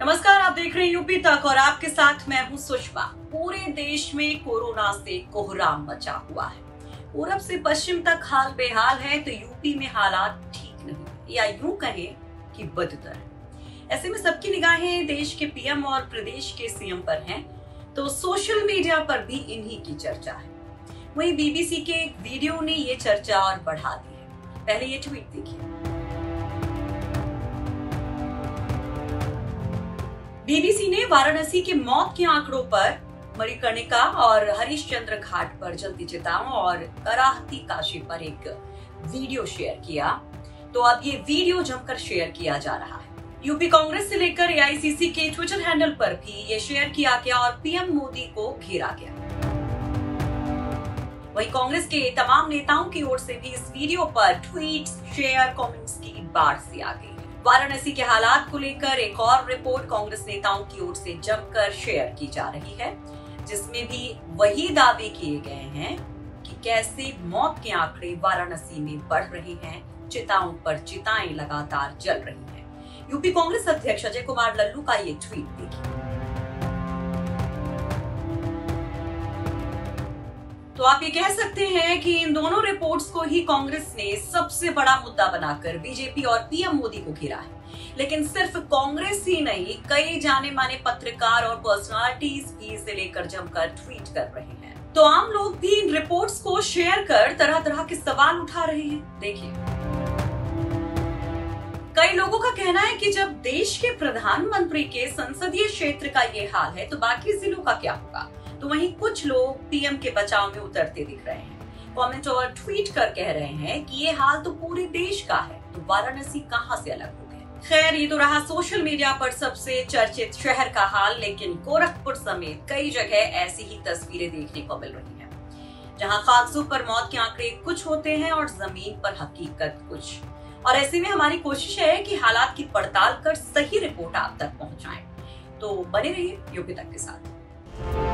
नमस्कार, आप देख रहे हैं यूपी तक और आपके साथ मैं हूँ सुषमा। पूरे देश में कोरोना से कोहराम मचा हुआ है। पूरब से पश्चिम तक हाल बेहाल है तो यूपी में हालात ठीक नहीं या यूँ कहें कि बदतर है। ऐसे में सबकी निगाहें देश के पीएम और प्रदेश के सीएम पर हैं तो सोशल मीडिया पर भी इन्हीं की चर्चा है। वहीं बीबीसी के एक वीडियो ने ये चर्चा और बढ़ा दी है। पहले ये ट्वीट देखिए। बीबीसी ने वाराणसी के मौत के आंकड़ों पर मणिकर्णिका और हरिश्चंद्र घाट पर जलती चिताओं और कराहती काशी पर एक वीडियो शेयर किया। तो अब ये वीडियो जमकर शेयर किया जा रहा है। यूपी कांग्रेस से लेकर एआईसीसी के ट्विटर हैंडल पर भी ये शेयर किया गया और पीएम मोदी को घेरा गया। वहीं कांग्रेस के तमाम नेताओं की ओर से भी इस वीडियो पर ट्वीट शेयर, कमेंट्स की बाढ़ सी आ गई। वाराणसी के हालात को लेकर एक और रिपोर्ट कांग्रेस नेताओं की ओर से जमकर शेयर की जा रही है, जिसमें भी वही दावे किए गए हैं कि कैसे मौत के आंकड़े वाराणसी में बढ़ रहे हैं, चिताओं पर चिताएँ लगातार जल रही हैं। यूपी कांग्रेस अध्यक्ष अजय कुमार लल्लू का ये ट्वीट देखिए तो आप ये कह सकते हैं कि इन दोनों रिपोर्ट्स को ही कांग्रेस ने सबसे बड़ा मुद्दा बनाकर बीजेपी और पीएम मोदी को घेरा है। लेकिन सिर्फ़ कांग्रेस ही नहीं, कई जाने माने पत्रकार और पर्सनालिटीज भी इसे लेकर जमकर ट्वीट कर रहे हैं। तो आम लोग भी इन रिपोर्ट्स को शेयर कर तरह तरह के सवाल उठा रहे हैं। देखिए। कई लोगों का कहना है कि जब देश के प्रधानमंत्री के संसदीय क्षेत्र का ये हाल है तो बाकी जिलों का क्या होगा? तो वहीं कुछ लोग पीएम के बचाव में उतरते दिख रहे हैं। कमेंट और ट्वीट कर कह रहे हैं कि ये हाल तो पूरे देश का है तो वाराणसी कहाँ से अलग हो गया? खैर, ये तो रहा सोशल मीडिया पर सबसे चर्चित शहर का हाल, लेकिन गोरखपुर समेत कई जगह ऐसी ही तस्वीरें देखने को मिल रही हैं, जहाँ खाकसू पर मौत के आंकड़े कुछ होते हैं और ज़मीन पर हकीकत कुछ। और ऐसे में हमारी कोशिश है कि हालात की पड़ताल कर सही रिपोर्ट आप तक पहुंचाएँ। तो बने रहिए यूपी तक के साथ।